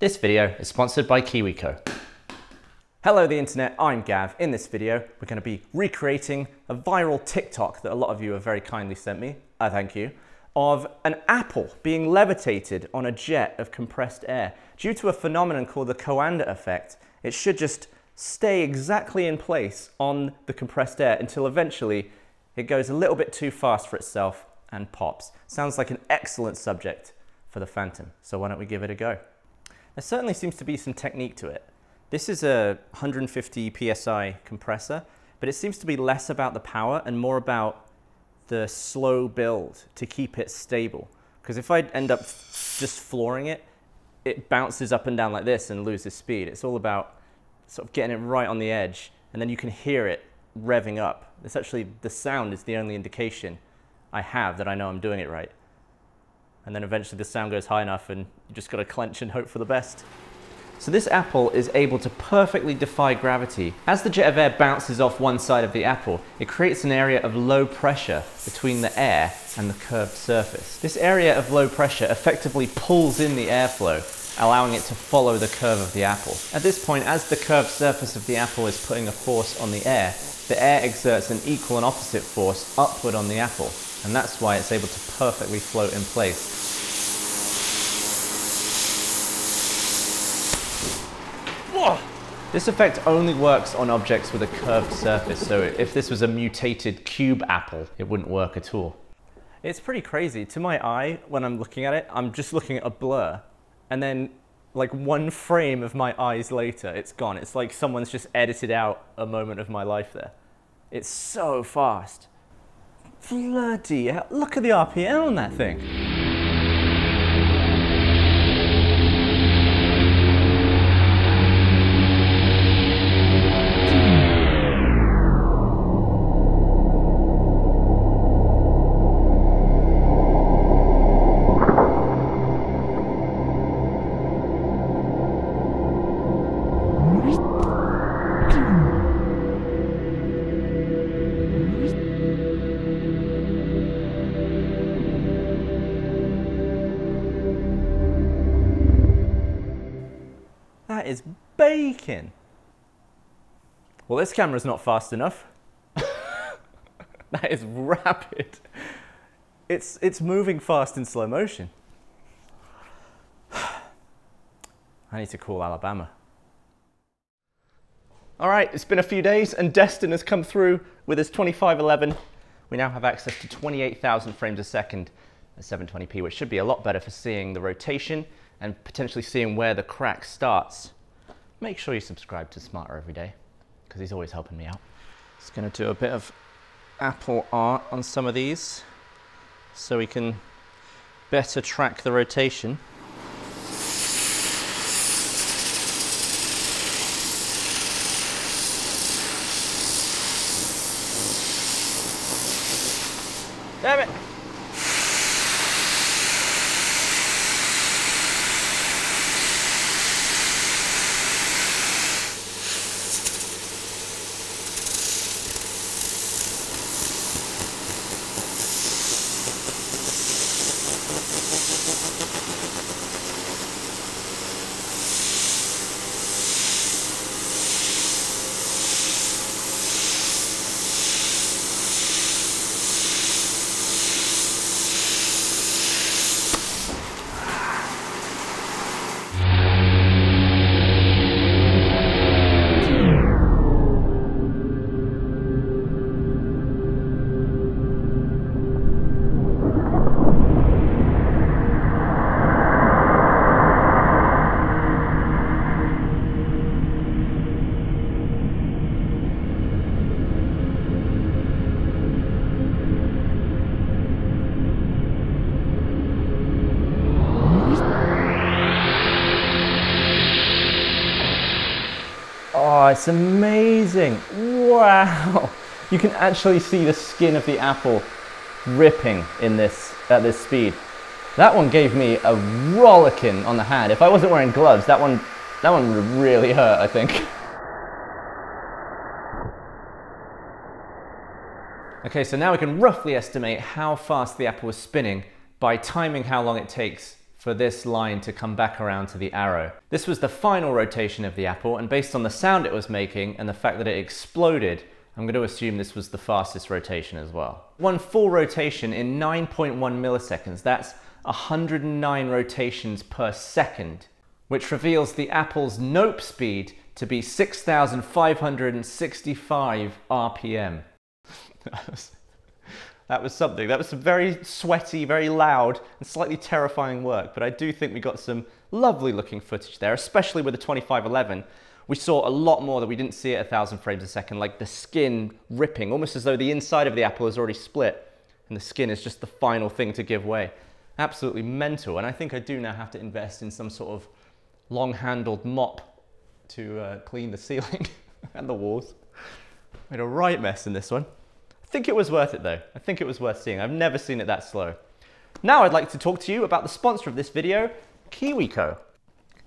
This video is sponsored by KiwiCo. Hello the internet, I'm Gav. In this video, we're going to be recreating a viral TikTok that a lot of you have very kindly sent me, I thank you, of an apple being levitated on a jet of compressed air. Due to a phenomenon called the Coanda effect, it should just stay exactly in place on the compressed air until eventually it goes a little bit too fast for itself and pops. Sounds like an excellent subject for the Phantom, so why don't we give it a go? There certainly seems to be some technique to it. This is a 150 psi compressor, but it seems to be less about the power and more about the slow build to keep it stable. Because if I end up just flooring it, it bounces up and down like this and loses speed. It's all about sort of getting it right on the edge, and then you can hear it revving up. It's actually, the sound is the only indication I have that I know I'm doing it right and then eventually the sound goes high enough and you just got to clench and hope for the best. So this apple is able to perfectly defy gravity. As the jet of air bounces off one side of the apple, it creates an area of low pressure between the air and the curved surface. This area of low pressure effectively pulls in the airflow, allowing it to follow the curve of the apple. At this point, as the curved surface of the apple is putting a force on the air, the air exerts an equal and opposite force upward on the apple, and that's why it's able to perfectly float in place. This effect only works on objects with a curved surface, so if this was a mutated cube apple, it wouldn't work at all. It's pretty crazy. To my eye, when I'm looking at it, I'm just looking at a blur. And then like one frame of my eyes later, it's gone. It's like someone's just edited out a moment of my life there. It's so fast. Bloody hell. Look at the RPM on that thing. Bacon. Well, this camera's not fast enough. that is rapid. It's, it's moving fast in slow motion. I need to call Alabama. All right, it's been a few days and Destin has come through with his 2511. We now have access to 28,000 frames a second at 720p, which should be a lot better for seeing the rotation and potentially seeing where the crack starts. Make sure you subscribe to Smarter Every Day because he's always helping me out. Just gonna do a bit of Apple art on some of these so we can better track the rotation. Damn it! Oh, it's amazing. Wow. You can actually see the skin of the apple ripping in this at this speed. That one gave me a rollicking on the hand. If I wasn't wearing gloves, that one that one would really hurt, I think. Okay, so now we can roughly estimate how fast the apple was spinning by timing how long it takes for this line to come back around to the arrow. This was the final rotation of the apple, and based on the sound it was making and the fact that it exploded, I'm going to assume this was the fastest rotation as well. One full rotation in 9.1 milliseconds, that's 109 rotations per second, which reveals the Apple's nope speed to be 6,565 RPM. that was something. That was some very sweaty, very loud, and slightly terrifying work, but I do think we got some lovely looking footage there, especially with the 2511 we saw a lot more that we didn't see at 1000 frames a second, like the skin ripping, almost as though the inside of the apple is already split and the skin is just the final thing to give way. Absolutely mental. And I think I do now have to invest in some sort of long-handled mop to uh, clean the ceiling and the walls. Made a right mess in this one. I think it was worth it though. I think it was worth seeing. I've never seen it that slow. Now I'd like to talk to you about the sponsor of this video, KiwiCo.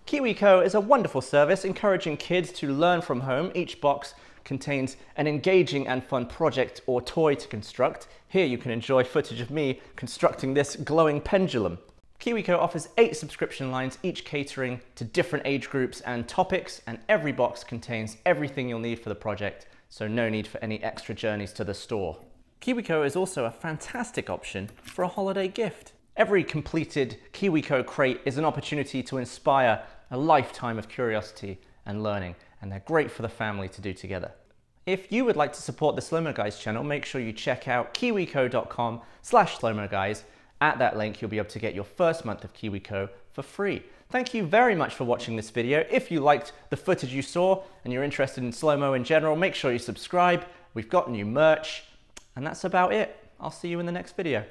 KiwiCo is a wonderful service encouraging kids to learn from home. Each box contains an engaging and fun project or toy to construct. Here you can enjoy footage of me constructing this glowing pendulum. KiwiCo offers eight subscription lines, each catering to different age groups and topics, and every box contains everything you'll need for the project, so no need for any extra journeys to the store. KiwiCo is also a fantastic option for a holiday gift. Every completed KiwiCo crate is an opportunity to inspire a lifetime of curiosity and learning, and they're great for the family to do together. If you would like to support the Slow Mo Guys channel, make sure you check out kiwico.com slash slowmoguys. At that link, you'll be able to get your first month of KiwiCo for free. Thank you very much for watching this video. If you liked the footage you saw and you're interested in slow-mo in general, make sure you subscribe. We've got new merch, and that's about it. I'll see you in the next video.